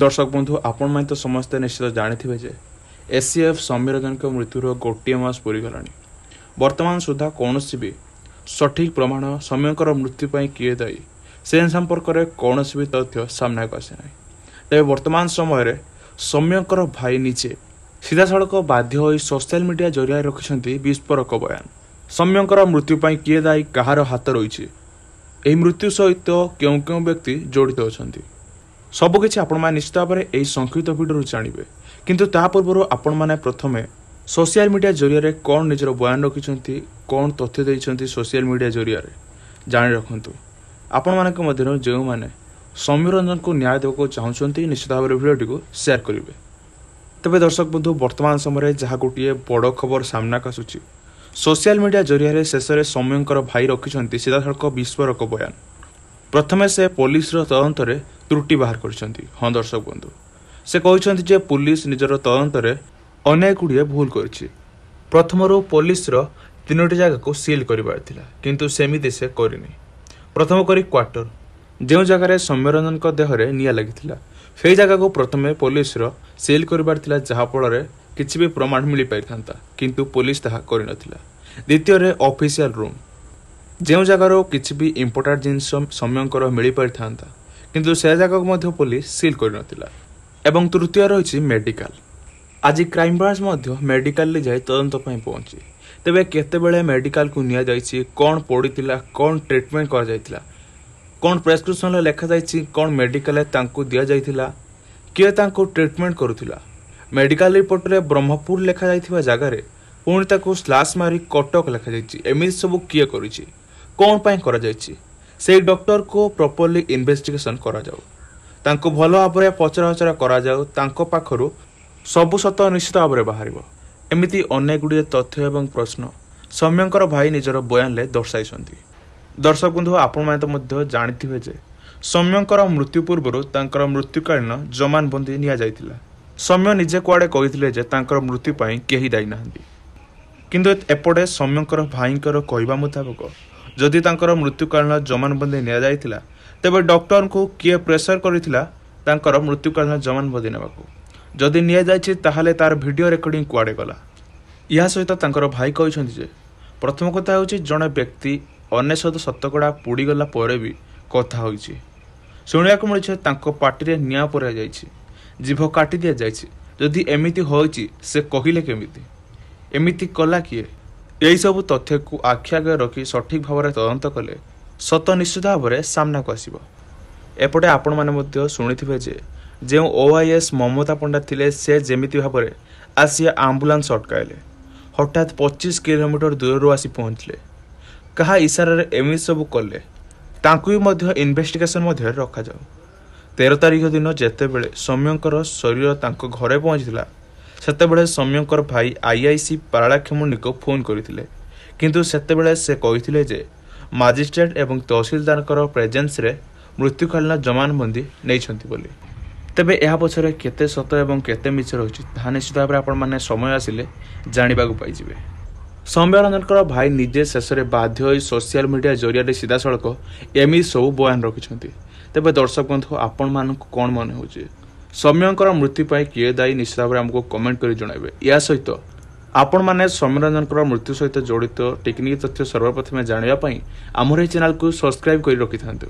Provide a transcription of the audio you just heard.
ଦର୍ଶକ ବନ୍ଧୁ ଆପଣମାନେ ତ ସମସ୍ତେ ନିଶ୍ଚିତ ଜାଣିଥିବେ ଯେ ଏସିଏଫ୍ ସୌମ୍ୟରଞ୍ଜନଙ୍କ ମୃତ୍ୟୁର ଗୋଟିଏ ମାସ ପୁରିଗଲାଣି। ବର୍ତ୍ତମାନ ସୁଦ୍ଧା କୌଣସି ବି ସଠିକ୍ ପ୍ରମାଣ ସୌମ୍ୟଙ୍କର ମୃତ୍ୟୁ ପାଇଁ କିଏ ଦାୟୀ ସେ ସମ୍ପର୍କରେ କୌଣସି ବି ତଥ୍ୟ ସାମ୍ନାକୁ ଆସିନାହିଁ ତେବେ ବର୍ତ୍ତମାନ ସମୟରେ ସୌମ୍ୟଙ୍କର ଭାଇ ନିଜେ ସିଧାସଳଖ ବାଧ୍ୟ ହୋଇ ସୋସିଆଲ ମିଡ଼ିଆ ଜରିଆରେ ରଖିଛନ୍ତି ବିସ୍ଫୋରକ ବୟାନ। ସୌମ୍ୟଙ୍କର ମୃତ୍ୟୁ ପାଇଁ କିଏ ଦାୟୀ କାହାର ହାତ ରହିଛି ଏହି ମୃତ୍ୟୁ ସହିତ କେଉଁ କେଉଁ ବ୍ୟକ୍ତି ଜଡ଼ିତ ଅଛନ୍ତି? ସବୁକିଛି ଆପଣମାନେ ନିଶ୍ଚିତ ଭାବରେ ଏହି ସଂକ୍ଷିପ୍ତ ଭିଡ଼ିଓରୁ ଜାଣିବେ। କିନ୍ତୁ ତା ପୂର୍ବରୁ ଆପଣମାନେ ପ୍ରଥମେ ସୋସିଆଲ ମିଡ଼ିଆ ଜରିଆରେ କ'ଣ ନିଜର ବୟାନ ରଖିଛନ୍ତି କ'ଣ ତଥ୍ୟ ଦେଇଛନ୍ତି ସୋସିଆଲ ମିଡ଼ିଆ ଜରିଆରେ ଜାଣି ରଖନ୍ତୁ। ଆପଣମାନଙ୍କ ମଧ୍ୟରୁ ଯେଉଁମାନେ ସୌମ୍ୟରଞ୍ଜନଙ୍କୁ ନ୍ୟାୟ ଦେବାକୁ ଚାହୁଁଛନ୍ତି ନିଶ୍ଚିତ ଭାବରେ ଭିଡ଼ିଓଟିକୁ ସେୟାର କରିବେ। ତେବେ ଦର୍ଶକ ବନ୍ଧୁ ବର୍ତ୍ତମାନ ସମୟରେ ଯାହା ଗୋଟିଏ ବଡ଼ ଖବର ସାମ୍ନାକୁ ଆସୁଛି ସୋସିଆଲ ମିଡ଼ିଆ ଜରିଆରେ ଶେଷରେ ସୌମ୍ୟଙ୍କର ଭାଇ ରଖିଛନ୍ତି ସିଧାସଳଖ ବିସ୍ଫୋରକ ବୟାନ। ପ୍ରଥମେ ସେ ପୋଲିସର ତଦନ୍ତରେ ତ୍ରୁଟି ବାହାର କରିଛନ୍ତି ହଁ ଦର୍ଶକ ବନ୍ଧୁ ସେ କହିଛନ୍ତି ଯେ ପୁଲିସ ନିଜର ତଦନ୍ତରେ ଅନେକ ଗୁଡ଼ିଏ ଭୁଲ କରିଛି ପ୍ରଥମରୁ ପୋଲିସର ତିନୋଟି ଜାଗାକୁ ସିଲ୍ କରିବାର ଥିଲା କିନ୍ତୁ ସେମିତି ସେ କରିନି ପ୍ରଥମ କରି କ୍ୱାର୍ଟର ଯେଉଁ ଜାଗାରେ ସୌମ୍ୟରଞ୍ଜନଙ୍କ ଦେହରେ ନିଆଁ ଲାଗିଥିଲା ସେହି ଜାଗାକୁ ପ୍ରଥମେ ପୋଲିସର ସିଲ୍ କରିବାର ଥିଲା ଯାହାଫଳରେ କିଛି ବି ପ୍ରମାଣ ମିଳିପାରିଥାନ୍ତା କିନ୍ତୁ ପୋଲିସ ତାହା କରିନଥିଲା ଦ୍ୱିତୀୟରେ ଅଫିସିଆଲ ରୁମ୍ ଯେଉଁ ଜାଗାରୁ କିଛି ବି ଇମ୍ପୋର୍ଟାଣ୍ଟ ଜିନିଷ ସୌମ୍ୟଙ୍କର ମିଳିପାରିଥାନ୍ତା କିନ୍ତୁ ସେ ଜାଗାକୁ ମଧ୍ୟ ପୋଲିସ ସିଲ୍ କରିନଥିଲା ଏବଂ ତୃତୀୟ ରହିଛି ମେଡିକାଲ ଆଜି କ୍ରାଇମବ୍ରାଞ୍ଚ ମଧ୍ୟ ମେଡିକାଲରେ ଯାଇ ତଦନ୍ତ ପାଇଁ ପହଞ୍ଚି। ତେବେ କେତେବେଳେ ମେଡିକାଲକୁ ନିଆଯାଇଛି କ'ଣ ପଡ଼ିଥିଲା କ'ଣ ଟ୍ରିଟମେଣ୍ଟ କରାଯାଇଥିଲା କ'ଣ ପ୍ରେସକ୍ରିପସନରେ ଲେଖାଯାଇଛି କ'ଣ ମେଡିକାଲରେ ତାଙ୍କୁ ଦିଆଯାଇଥିଲା କିଏ ତାଙ୍କୁ ଟ୍ରିଟମେଣ୍ଟ କରୁଥିଲା। ମେଡିକାଲ ରିପୋର୍ଟରେ ବ୍ରହ୍ମପୁର ଲେଖାଯାଇଥିବା ଜାଗାରେ ପୁଣି ତାକୁ ସ୍ଲାସ୍ ମାରି କଟକ ଲେଖାଯାଇଛି ଏମିତି ସବୁ କିଏ କରିଛି? କ'ଣ ପାଇଁ କରାଯାଇଛି? ସେଇ ଡକ୍ଟରକୁ ପ୍ରପରଲି ଇନଭେଷ୍ଟିଗେସନ୍ କରାଯାଉ। ତାଙ୍କୁ ଭଲ ଭାବରେ ପଚରାଉଚରା କରାଯାଉ ତାଙ୍କ ପାଖରୁ ସବୁ ସତ ନିଶ୍ଚିତ ଭାବରେ ବାହାରିବ। ଏମିତି ଅନେକ ଗୁଡ଼ିଏ ତଥ୍ୟ ଏବଂ ପ୍ରଶ୍ନ ସୌମ୍ୟଙ୍କର ଭାଇ ନିଜର ବୟାନରେ ଦର୍ଶାଇଛନ୍ତି। ଦର୍ଶକ ବନ୍ଧୁ ଆପଣମାନେ ତ ମଧ୍ୟ ଜାଣିଥିବେ ଯେ ସୌମ୍ୟଙ୍କର ମୃତ୍ୟୁ ପୂର୍ବରୁ ତାଙ୍କର ମୃତ୍ୟୁକାଳୀନ ଜମାନବନ୍ଦୀ ନିଆଯାଇଥିଲା। ସୌମ୍ୟ ନିଜେ କୁଆଡ଼େ କହିଥିଲେ ଯେ ତାଙ୍କର ମୃତ୍ୟୁ ପାଇଁ କେହି ଦାୟୀ ନାହାନ୍ତି। କିନ୍ତୁ ଏପଟେ ସୌମ୍ୟଙ୍କର ଭାଇଙ୍କର କହିବା ମୁତାବକ ଯଦି ତାଙ୍କର ମୃତ୍ୟୁକାଳୀନ ଜମାନବନ୍ଦୀ ନିଆଯାଇଥିଲା ତେବେ ଡକ୍ଟରଙ୍କୁ କିଏ ପ୍ରେସର କରିଥିଲା ତାଙ୍କର ମୃତ୍ୟୁକାଳୀନ ଜମାନବନ୍ଦୀ ନେବାକୁ? ଯଦି ନିଆଯାଇଛି ତାହେଲେ ତାର ଭିଡ଼ିଓ ରେକର୍ଡ଼ିଂ କୁଆଡ଼େ ଗଲା? ଏହା ସହିତ ତାଙ୍କର ଭାଇ କହିଛନ୍ତି ଯେ ପ୍ରଥମ କଥା ହେଉଛି ଜଣେ ବ୍ୟକ୍ତି ଅନେଶତ ଶତକଡ଼ା ପୋଡ଼ିଗଲା ପରେ ବି କଥା ହୋଇଛି। ଶୁଣିବାକୁ ମିଳିଛି ତାଙ୍କ ପାଟିରେ ନିଆଁ ପରାଯାଇଛି ଜିଭ କାଟି ଦିଆଯାଇଛି। ଯଦି ଏମିତି ହୋଇଛି ସେ କହିଲେ କେମିତି? ଏମିତି କଲା କିଏ? ଏହିସବୁ ତଥ୍ୟକୁ ଆଖି ଆଗରେ ରଖି ସଠିକ୍ ଭାବରେ ତଦନ୍ତ କଲେ ସତ ନିଶ୍ଚିତ ଭାବରେ ସାମ୍ନାକୁ ଆସିବ। ଏପଟେ ଆପଣମାନେ ମଧ୍ୟ ଶୁଣିଥିବେ ଯେ ଯେଉଁ ଓଆଇଏସ୍ ମମତା ପଣ୍ଡା ଥିଲେ ସେ ଯେମିତି ଭାବରେ ଆସି ଆମ୍ବୁଲାନ୍ସ ଅଟକାଇଲେ। ହଠାତ୍ ପଚିଶ କିଲୋମିଟର ଦୂରରୁ ଆସି ପହଞ୍ଚିଲେ। କାହା ଇସାରାରେ ଏମିତି ସବୁ କଲେ ତାଙ୍କୁ ବି ମଧ୍ୟ ଇନଭେଷ୍ଟିଗେସନ୍ ମଧ୍ୟରେ ରଖାଯାଉ। ତେର ତାରିଖ ଦିନ ଯେତେବେଳେ ସୌମ୍ୟଙ୍କର ଶରୀର ତାଙ୍କ ଘରେ ପହଞ୍ଚିଥିଲା ସେତେବେଳେ ସୌମ୍ୟଙ୍କର ଭାଇ ଆଇଆଇସି ପାରଳାଖେମୁଣ୍ଡିକୁ ଫୋନ୍ କରିଥିଲେ। କିନ୍ତୁ ସେତେବେଳେ ସେ କହିଥିଲେ ଯେ ମାଜିଷ୍ଟ୍ରେଟ୍ ଏବଂ ତହସିଲଦାରଙ୍କର ପ୍ରେଜେନ୍ସରେ ମୃତ୍ୟୁକାଳୀନ ଜମାନବନ୍ଦୀ ନେଇଛନ୍ତି ବୋଲି। ତେବେ ଏହା ପଛରେ କେତେ ସତ ଏବଂ କେତେ ମିଛ ରହିଛି ତାହା ନିଶ୍ଚିତ ଭାବରେ ଆପଣମାନେ ସମୟ ଆସିଲେ ଜାଣିବାକୁ ପାଇଯିବେ। ସୌମ୍ୟରଞ୍ଜନଙ୍କର ଭାଇ ନିଜେ ଶେଷରେ ବାଧ୍ୟ ହୋଇ ସୋସିଆଲ ମିଡ଼ିଆ ଜରିଆରେ ସିଧାସଳଖ ଏମିତି ସବୁ ବୟାନ ରଖିଛନ୍ତି। ତେବେ ଦର୍ଶକ ବନ୍ଧୁ ଆପଣମାନଙ୍କୁ କ'ଣ ମନେ ହେଉଛି? ସୌମ୍ୟଙ୍କର ମୃତ୍ୟୁ ପାଇଁ କିଏ ଦାୟୀ ନିଶ୍ଚିତ ଭାବରେ ଆମକୁ କମେଣ୍ଟ କରି ଜଣାଇବେ। ଏହା ସହିତ ଆପଣମାନେ ସୌମ୍ୟରଞ୍ଜନଙ୍କର ମୃତ୍ୟୁ ସହିତ ଜଡ଼ିତ ଟେକ୍ନିକ୍ ତଥ୍ୟ ସର୍ବପ୍ରଥମେ ଜାଣିବା ପାଇଁ ଆମର ଏହି ଚ୍ୟାନେଲକୁ ସବସ୍କ୍ରାଇବ୍ କରି ରଖିଥାନ୍ତୁ।